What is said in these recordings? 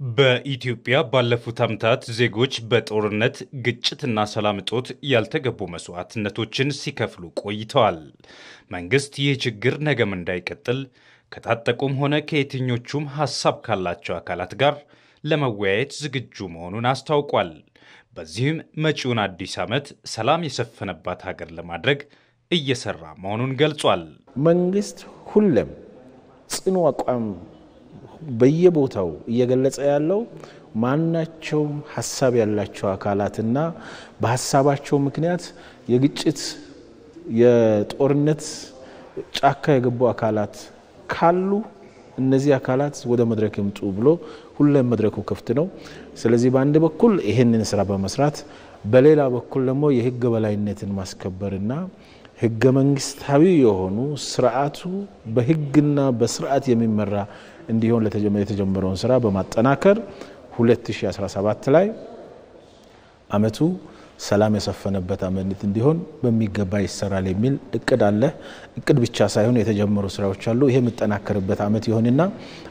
በኢትዮጵያ ባለፉት ዓመታት ዜጎች በጦርነት ግጭትና ሰላም እጦት ያልተገቡ መስዋዕትነቶችን ሲከፍሉ ቆይተዋል። መንግሥት ይህ ችግር ነገም እንዳይቀጥል ከታጠቁም ሆነ ከየትኞቹም ሐሳብ ካላቸው አካላት ጋር ለመወያየት ዝግጁ መሆኑን አስታውቋል። በዚህም መጪውን አዲስ ዓመት ሰላም የሰፈነባት ሀገር ለማድረግ እየሰራ መሆኑን ገልጿል። መንግስት ሁሌም ጽኑ አቋም በየቦታው እየገለጸ ያለው ማናቸውም ሀሳብ ያላቸው አካላትና በሀሳባቸው ምክንያት የግጭት የጦርነት ጫካ የገቡ አካላት ካሉ እነዚህ አካላት ወደ መድረክ ይምጡ ብሎ ሁሌም መድረኩ ክፍት ነው። ስለዚህ በአንድ በኩል ይህንን ስራ በመስራት በሌላ በኩል ደግሞ የህግ በላይነትን ማስከበርና ህገ መንግስታዊ የሆኑ ስርዓቱ በህግና በስርዓት የሚመራ እንዲሆን የተጀመረውን ስራ በማጠናከር 2017 ላይ አመቱ ሰላም የሰፈነበት አመት እንዲሆን በሚገባ ይሰራል የሚል እቅድ አለ። እቅድ ብቻ ሳይሆን የተጀመሩ ስራዎች አሉ። ይሄ የሚጠናከርበት አመት ይሆንና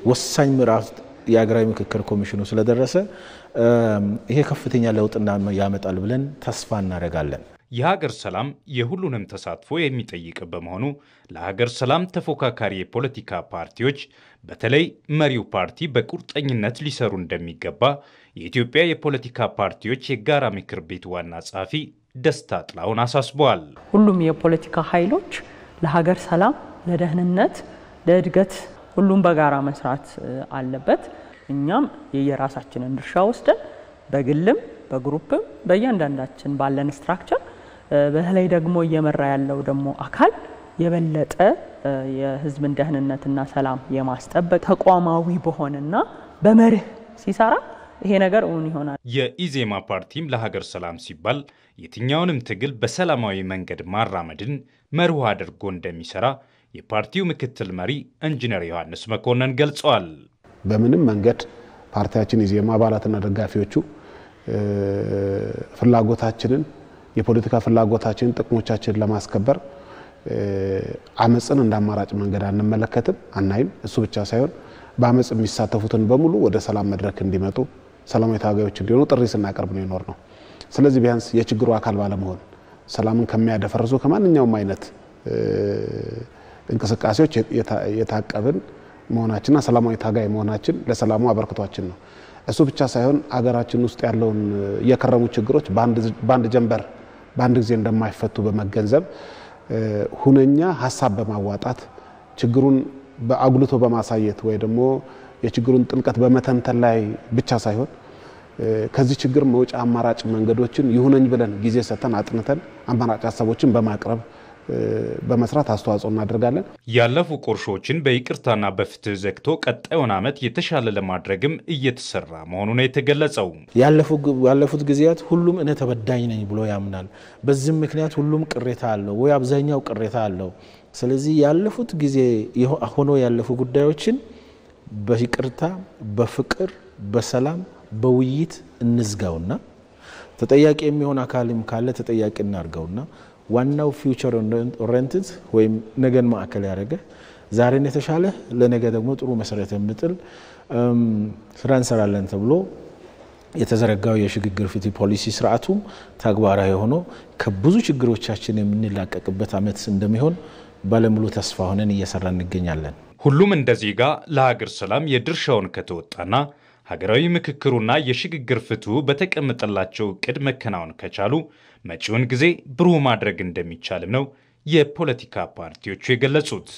ወሳኝ ምዕራፍ የሀገራዊ ምክክር ኮሚሽኑ ስለደረሰ ይሄ ከፍተኛ ለውጥና ያመጣል ብለን ተስፋ እናደርጋለን። የሀገር ሰላም የሁሉንም ተሳትፎ የሚጠይቅ በመሆኑ ለሀገር ሰላም ተፎካካሪ የፖለቲካ ፓርቲዎች በተለይ መሪው ፓርቲ በቁርጠኝነት ሊሰሩ እንደሚገባ የኢትዮጵያ የፖለቲካ ፓርቲዎች የጋራ ምክር ቤት ዋና ጸሐፊ ደስታ ጥላሁን አሳስበዋል። ሁሉም የፖለቲካ ኃይሎች ለሀገር ሰላም፣ ለደህንነት፣ ለእድገት ሁሉም በጋራ መስራት አለበት። እኛም የየራሳችንን ድርሻ ወስደን በግልም በ group ም በእያንዳንዳችን ባለን structure በተለይ ደግሞ እየመራ ያለው ደግሞ አካል የበለጠ የሕዝብን ደህንነትና ሰላም የማስጠበቅ ተቋማዊ በሆነና በመርህ ሲሰራ ይሄ ነገር እውን ይሆናል። የኢዜማ ፓርቲም ለሀገር ሰላም ሲባል የትኛውንም ትግል በሰላማዊ መንገድ ማራመድን መርሁ አድርጎ እንደሚሰራ የፓርቲው ምክትል መሪ ኢንጂነር ዮሐንስ መኮንን ገልጸዋል። በምንም መንገድ ፓርቲያችን ኢዜማ አባላትና ደጋፊዎቹ ፍላጎታችንን የፖለቲካ ፍላጎታችንን ጥቅሞቻችንን ለማስከበር አመፅን እንደ አማራጭ መንገድ አንመለከትም፣ አናይም። እሱ ብቻ ሳይሆን በአመፅ የሚሳተፉትን በሙሉ ወደ ሰላም መድረክ እንዲመጡ ሰላማዊ ታጋዮች እንዲሆኑ ጥሪ ስናቀርብ ነው የኖር ነው። ስለዚህ ቢያንስ የችግሩ አካል ባለመሆን ሰላምን ከሚያደፈርሱ ከማንኛውም አይነት እንቅስቃሴዎች የታቀብን መሆናችንና ሰላማዊ ታጋይ መሆናችን ለሰላሙ አበርክቷችን ነው። እሱ ብቻ ሳይሆን አገራችን ውስጥ ያለውን የከረሙ ችግሮች በአንድ ጀንበር በአንድ ጊዜ እንደማይፈቱ በመገንዘብ ሁነኛ ሀሳብ በማዋጣት ችግሩን በአጉልቶ በማሳየት ወይ ደግሞ የችግሩን ጥልቀት በመተንተን ላይ ብቻ ሳይሆን ከዚህ ችግር መውጫ አማራጭ መንገዶችን ይሁነኝ ብለን ጊዜ ሰጥተን አጥንተን አማራጭ ሀሳቦችን በማቅረብ በመስራት አስተዋጽኦ እናደርጋለን። ያለፉ ቁርሾችን በይቅርታና በፍትህ ዘግቶ ቀጣዩን ዓመት የተሻለ ለማድረግም እየተሰራ መሆኑ ነው የተገለጸው። ያለፉት ጊዜያት ሁሉም እኔ ተበዳኝ ነኝ ብሎ ያምናል። በዚህም ምክንያት ሁሉም ቅሬታ አለው ወይ አብዛኛው ቅሬታ አለው። ስለዚህ ያለፉት ጊዜ ሆኖ ያለፉ ጉዳዮችን በይቅርታ በፍቅር በሰላም በውይይት እንዝጋውና ተጠያቂ የሚሆን አካልም ካለ ተጠያቂ እናርገውና ዋናው future oriented ወይም ነገን ማዕከል ያደረገ ዛሬን የተሻለ ለነገ ደግሞ ጥሩ መሰረት የሚጥል ስራ እንሰራለን ተብሎ የተዘረጋው የሽግግር ፍትህ ፖሊሲ ስርዓቱም ተግባራዊ ሆኖ ከብዙ ችግሮቻችን የምንላቀቅበት ዓመት እንደሚሆን ባለሙሉ ተስፋ ሆነን እየሰራ እንገኛለን። ሁሉም እንደ ዜጋ ለሀገር ሰላም የድርሻውን ከተወጣና ሀገራዊ ምክክሩና የሽግግር ፍትሁ በተቀመጠላቸው እቅድ መከናወን ከቻሉ መጪውን ጊዜ ብሩህ ማድረግ እንደሚቻልም ነው የፖለቲካ ፓርቲዎቹ የገለጹት።